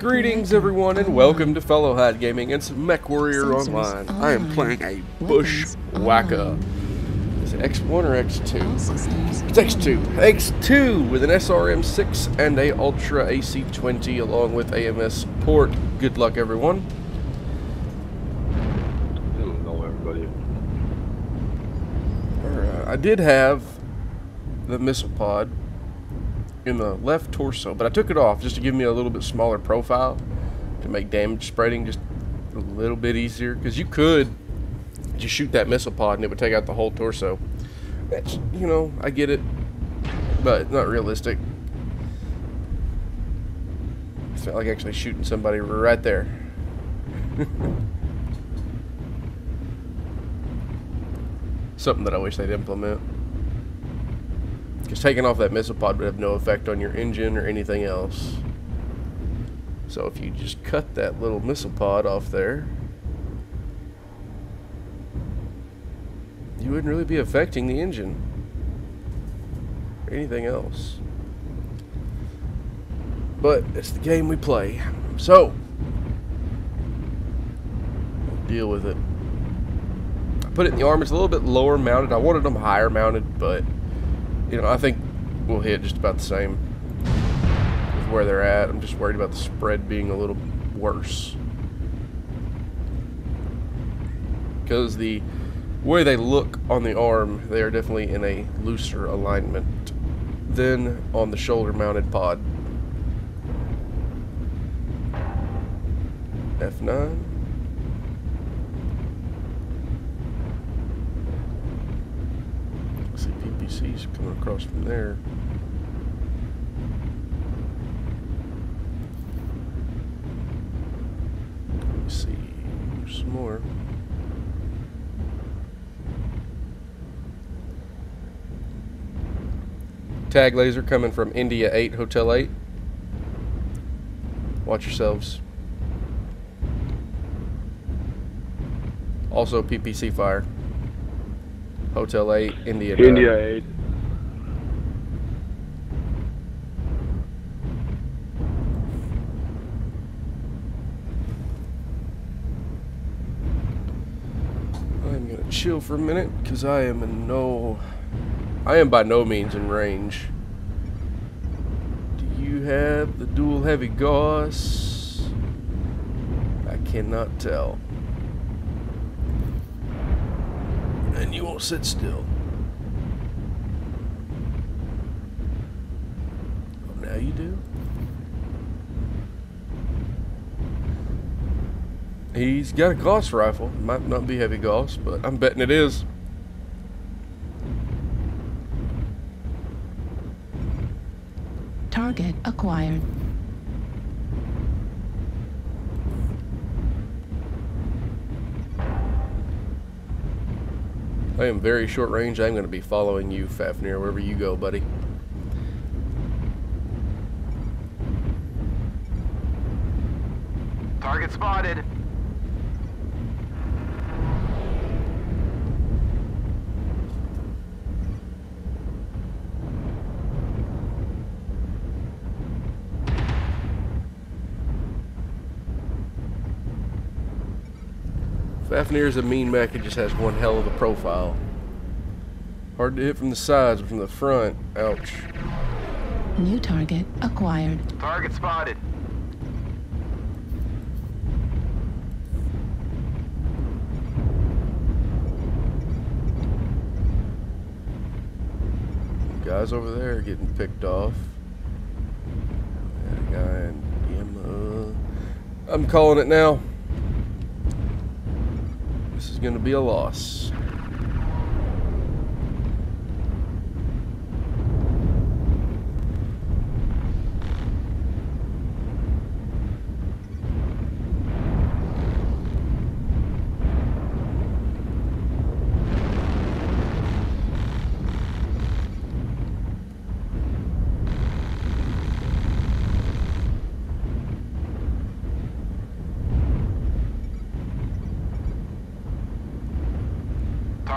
Greetings everyone and welcome to FelloHide Gaming. It's MechWarrior Online. I am playing a Bushwhacker. Is it X1 or X2? It's X2. X2 with an SRM6 and a Ultra AC20 along with AMS port. Good luck everyone. Hello, everybody. Alright, I did have the missile pod in the left torso, but I took it off just to give me a little bit smaller profile to make damage spreading just a little bit easier. Because you could just shoot that missile pod and it would take out the whole torso. That's, you know, I get it, but not realistic. I felt like actually shooting somebody right there. Something that I wish they'd implement. Because taking off that missile pod would have no effect on your engine or anything else. So if you just cut that little missile pod off there, you wouldn't really be affecting the engine or anything else. But it's the game we play. So, deal with it. I put it in the arm. It's a little bit lower mounted. I wanted them higher mounted, but you know, I think we'll hit just about the same with where they're at. I'm just worried about the spread being a little worse. Because the way they look on the arm, they are definitely in a looser alignment than on the shoulder mounted pod. F9. See coming across from there. Let me see. There's some more. Tag laser coming from India 8, Hotel 8. Watch yourselves. Also PPC fire. Hotel 8, India 9. India 8. I'm gonna chill for a minute because I am in no. I am by no means in range. Do you have the dual heavy Gauss? I cannot tell. And you won't sit still. Oh, now you do? He's got a Gauss rifle. Might not be heavy Gauss, but I'm betting it is. Target acquired. I am very short range. I'm going to be following you, Fafnir, wherever you go, buddy. Target spotted. Fafnir is a mean mech. It just has one hell of a profile. Hard to hit from the sides, but from the front, ouch. New target acquired. Target spotted. Guys over there are getting picked off. That guy in Yama. I'm calling it now. Going to be a loss.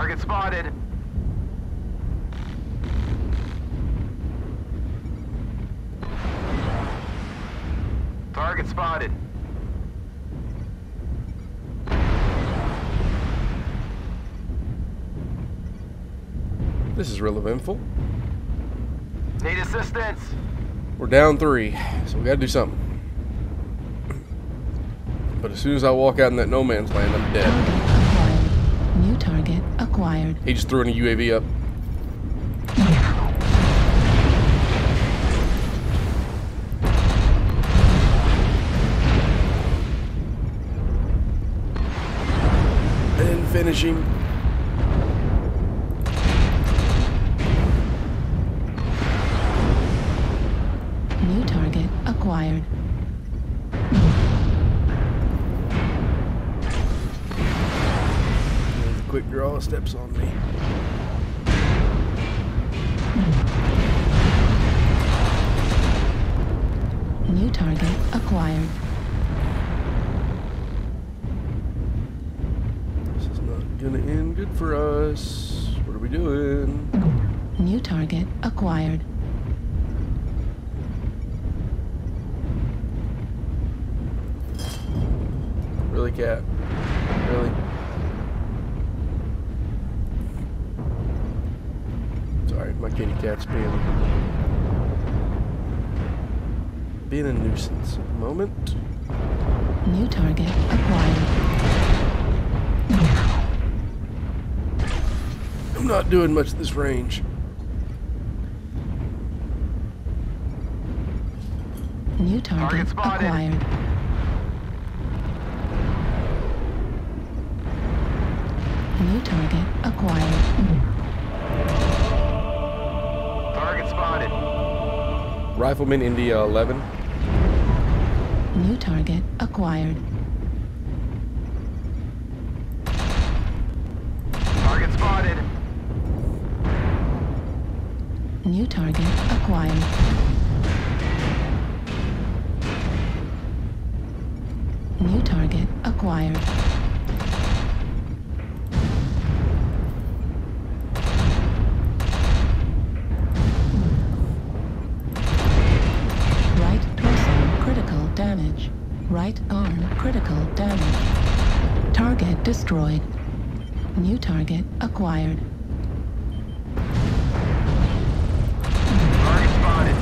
Target spotted. Target spotted. This is real eventful. Need assistance. We're down three, so we gotta do something. But as soon as I walk out in that no man's land, I'm dead. Acquired. He just threw in a UAV up. And finish him. Quick draw steps on me. New target acquired. This is not gonna end good for us. What are we doing? New target acquired. Really, cat? Really? Sorry, my kitty cat's being being a nuisance. at the Moment. New target acquired. I'm not doing much at this range. New target Target acquired. New target acquired. Rifleman India 11. New target acquired. Target spotted. New target acquired. New target acquired. Damage. Right arm critical damage. Target destroyed. New target acquired. Target spotted.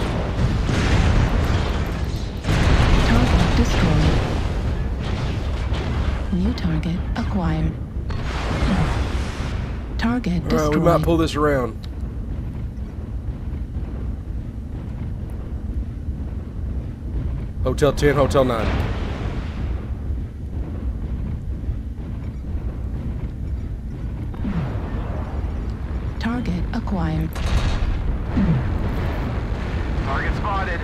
Target destroyed. New target acquired. Target Alright, we might pull this around. Hotel 10, Hotel 9. Target acquired. Target spotted.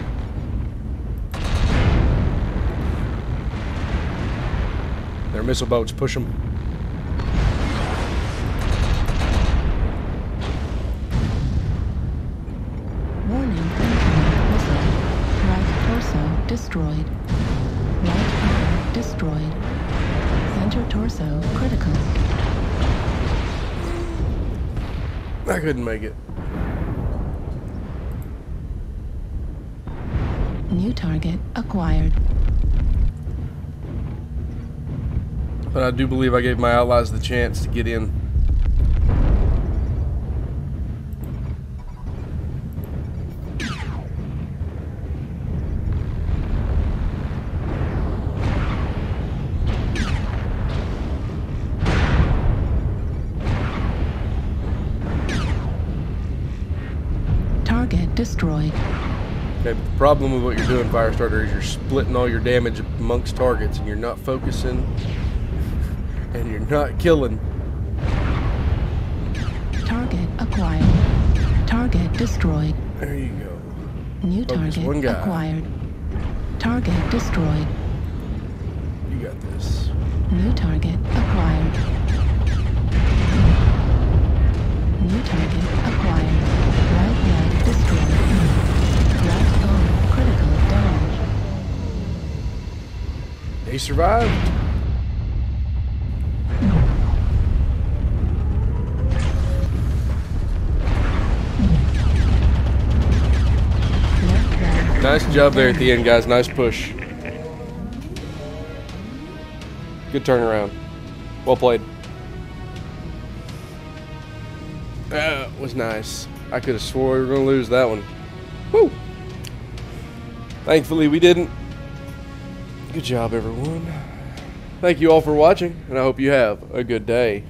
They're missile boats, push them. Destroyed. Right arm destroyed. Center torso critical. I couldn't make it. New target acquired. But I do believe I gave my allies the chance to get in. Destroyed. Okay, the problem with what you're doing, Firestarter, is you're splitting all your damage amongst targets and you're not focusing and you're not killing. Target acquired. Target destroyed. There you go. New Focus target acquired. Target destroyed. You got this. New target acquired. New target acquired. They survived. Nice job there at the end, guys. Nice push. Good turnaround. Well played. That was nice. I could have swore we were going to lose that one. Woo! Thankfully, we didn't. Good job, everyone. Thank you all for watching, and I hope you have a good day.